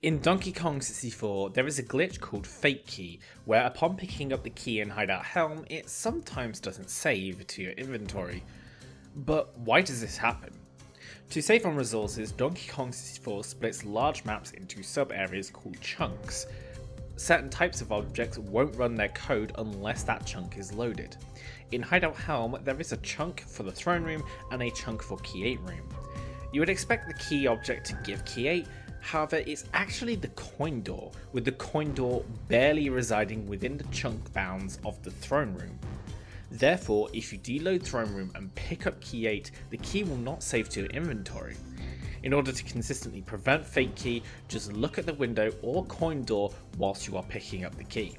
In Donkey Kong 64, there is a glitch called Fake Key, where upon picking up the key in Hideout Helm, it sometimes doesn't save to your inventory. But why does this happen? To save on resources, Donkey Kong 64 splits large maps into sub-areas called chunks. Certain types of objects won't run their code unless that chunk is loaded. In Hideout Helm, there is a chunk for the throne room and a chunk for Key 8 room. You would expect the key object to give Key 8, However, it's actually the coin door, with the coin door barely residing within the chunk bounds of the throne room. Therefore, if you deload throne room and pick up key 8, the key will not save to your inventory. In order to consistently prevent fake key, just look at the window or coin door whilst you are picking up the key.